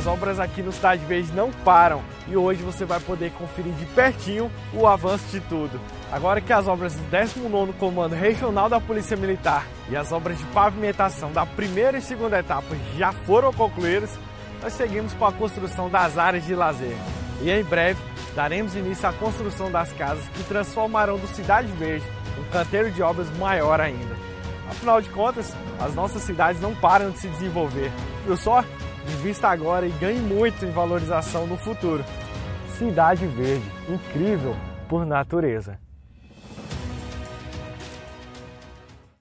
As obras aqui no Cidade Verde não param e hoje você vai poder conferir de pertinho o avanço de tudo. Agora que as obras do 19º Comando Regional da Polícia Militar e as obras de pavimentação da primeira e segunda etapa já foram concluídas, nós seguimos com a construção das áreas de lazer. E em breve daremos início à construção das casas que transformarão do Cidade Verde um canteiro de obras maior ainda. Afinal de contas, as nossas cidades não param de se desenvolver. Viu só? Invista agora e ganhe muito em valorização no futuro. Cidade Verde, incrível por natureza.